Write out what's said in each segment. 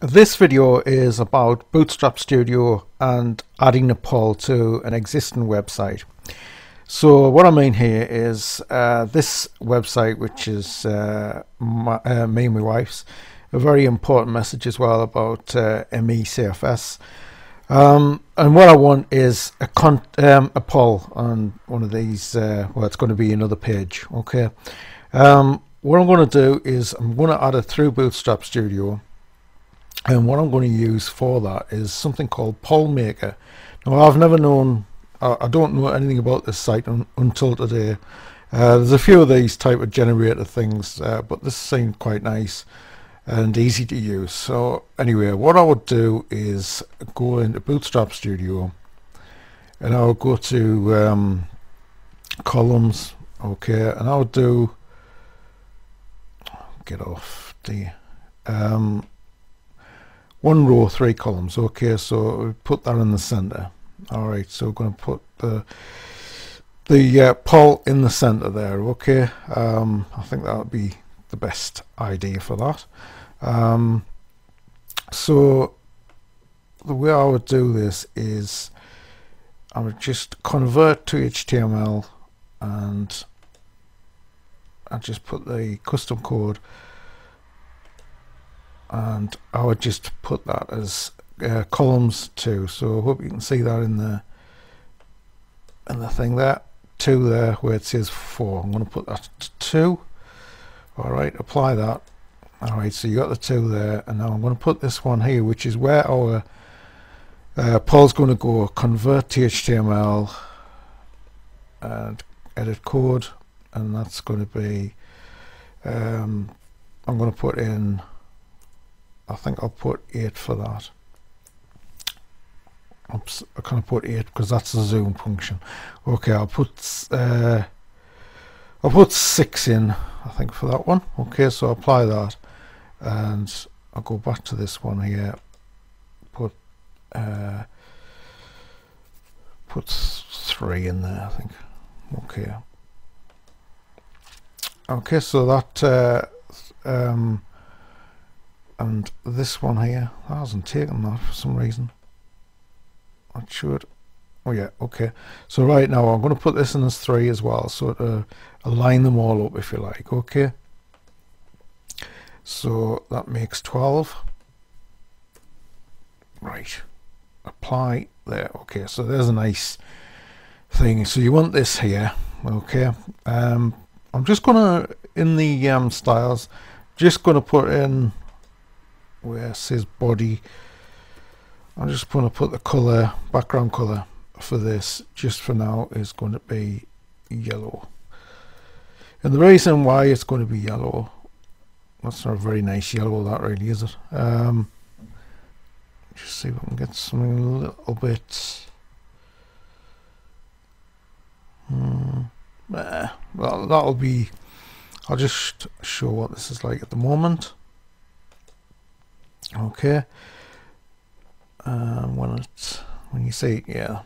This video is about Bootstrap Studio and adding a poll to an existing website. So what I mean here is uh, this website, which is uh, my, uh, me and my wife's, a very important message as well about uh, ME-CFS. Um, and what I want is a, con um, a poll on one of these. Uh, well, it's going to be another page. Okay. Um, what I'm going to do is I'm going to add it through Bootstrap Studio and what I'm going to use for that is something called Poll Maker. Now I've never known, I don't know anything about this site un, until today. Uh, there's a few of these type of generator things, uh, but this seemed quite nice and easy to use. So anyway, what I would do is go into Bootstrap Studio and I'll go to um, columns, okay, and I'll do, get off the, um, one row three columns. Okay so put that in the center. All right so we're going to put the the uh, in the center there okay? Um, I think that would be the best idea for that. Um, so the way I would do this is I would just convert to HTML and I just put the custom code and I would just put that as uh, columns too so I hope you can see that in the in the thing there. Two there where it says four. I'm going to put that to two. Alright apply that. Alright so you got the two there. And now I'm going to put this one here which is where our uh, Paul's going to go convert to HTML and edit code. And that's going to be um, I'm going to put in I think I'll put 8 for that. Oops, I can't put 8 because that's the zoom function. Okay, I'll put uh, I'll put 6 in, I think, for that one. Okay, so apply that and I'll go back to this one here. Put uh, put 3 in there, I think. Okay. Okay, so that uh, um, and this one here hasn't taken that for some reason. I should oh yeah okay. So right now I'm going to put this in as three as well so to align them all up if you like okay? So that makes 12 right apply there okay so there's a nice thing. So you want this here okay? Um, I'm just gonna in the um, styles just gonna put in where it says body I'm just going to put the color background color for this just for now is going to be yellow. And the reason why it's going to be yellow that's not a very nice yellow that really is it? Um, just see if we can get something a little bit hmm, well that'll be I'll just show what this is like at the moment okay. Um, when it's when you say yeah.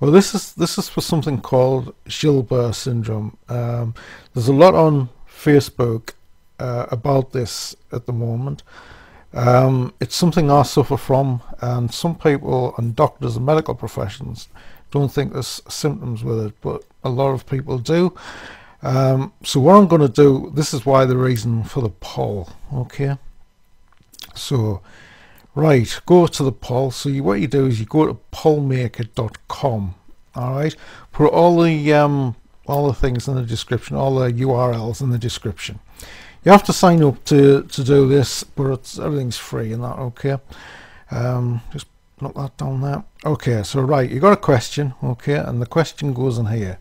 Well this is this is for something called Gilbert syndrome. Um, there's a lot on Facebook uh, about this at the moment. Um, it's something I suffer from and some people and doctors and medical professions don't think there's symptoms with it but a lot of people do. Um, so what I'm going to do this is why the reason for the poll okay so, right, go to the poll. So you, what you do is you go to pollmaker.com. All right, put all the um, all the things in the description, all the URLs in the description. You have to sign up to to do this, but everything's free and that. Okay, um, just knock that down there. Okay, so right, you got a question. Okay, and the question goes in here.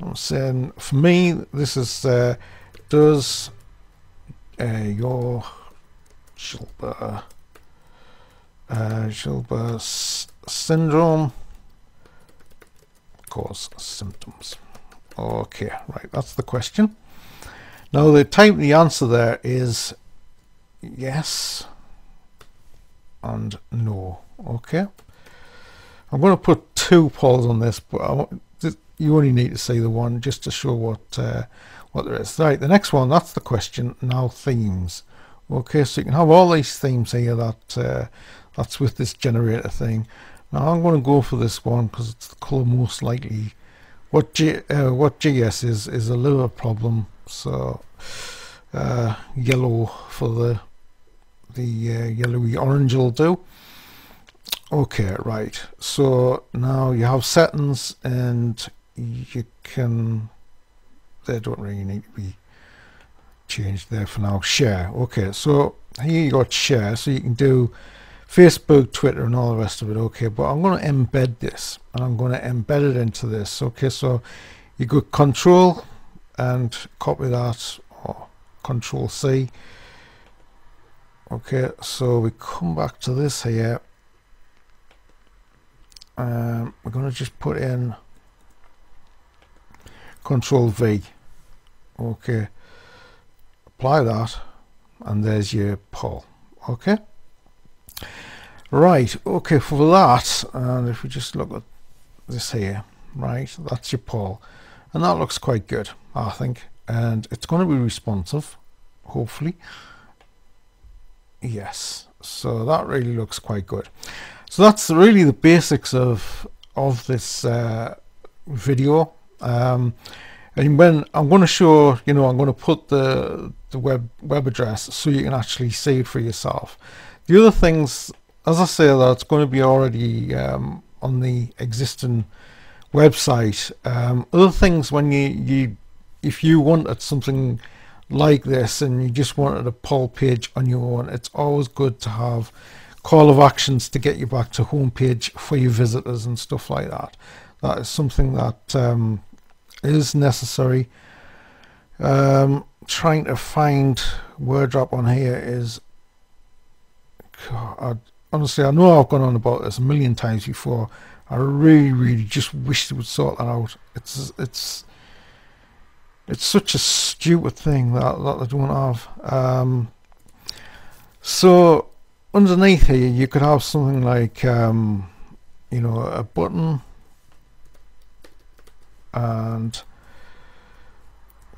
I'm saying for me, this is uh, does uh, your Gilbert, uh, Gilbert syndrome cause symptoms. Okay, right, that's the question. Now the type, the answer there is yes and no. Okay. I'm going to put two polls on this, but want, you only need to see the one just to show what uh, what there is. Right, the next one, that's the question. Now themes. Okay so you can have all these themes here that uh, that's with this generator thing. Now I'm going to go for this one because it's the color most likely. What G, uh, what GS is is a little problem so uh, yellow for the the uh, yellowy orange will do. Okay right. So now you have settings and you can they don't really need to be changed there for now. Share. Okay so here you got share. So you can do Facebook Twitter and all the rest of it. Okay but I'm going to embed this and I'm going to embed it into this. Okay so you go control and copy that or control C. Okay so we come back to this here. Um, we're going to just put in control V. Okay apply that and there's your poll okay? Right okay for that and if we just look at this here right that's your poll and that looks quite good I think and it's going to be responsive hopefully. Yes so that really looks quite good. So that's really the basics of of this uh, video. Um, and when I'm going to show, you know, I'm going to put the, the web, web address so you can actually see it for yourself. The other things, as I say, that's going to be already um, on the existing website. Um, other things when you, you, if you wanted something like this and you just wanted a poll page on your own, it's always good to have call of actions to get you back to homepage for your visitors and stuff like that. That is something that um, is necessary. Um, trying to find word drop on here is God, I, honestly I know I've gone on about this a million times before. I really, really just wish they would sort that out. It's it's it's such a stupid thing that, that they don't have. Um, so underneath here you could have something like um, you know a button and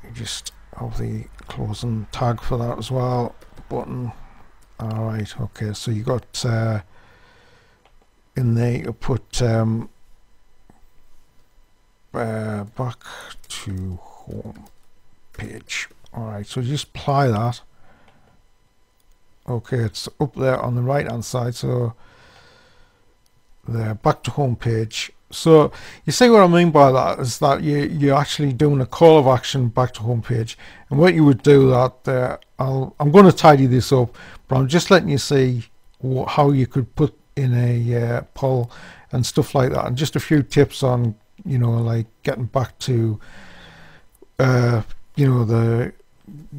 you just have the closing tag for that as well button all right okay so you got uh, in there you put um, uh, back to home page all right so just apply that okay it's up there on the right hand side so there back to home page so you see what I mean by that is that you, you're actually doing a call of action back to homepage. And what you would do that, uh, I'll, I'm going to tidy this up, but I'm just letting you see what, how you could put in a uh, poll and stuff like that. And just a few tips on, you know, like getting back to, uh, you know, the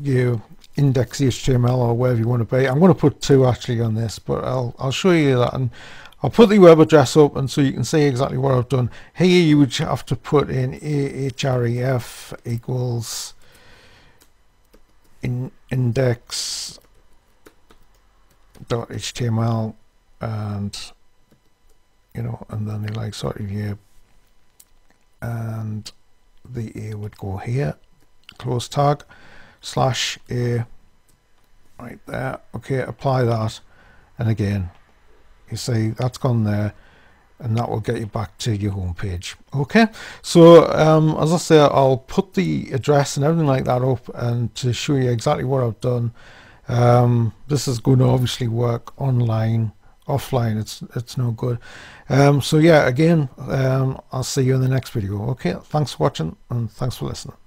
you index HTML or wherever you want to be. I'm going to put two actually on this, but I'll, I'll show you that. And I'll put the web address up and so you can see exactly what I've done. Here you would have to put in href equals in index dot html and you know and then the like sort of here and the a would go here close tag slash a right there okay apply that and again you see that's gone there and that will get you back to your home page okay so um, as I say I'll put the address and everything like that up and to show you exactly what I've done um, this is going to obviously work online offline it's it's no good. Um, so yeah again um, I'll see you in the next video. Okay thanks for watching and thanks for listening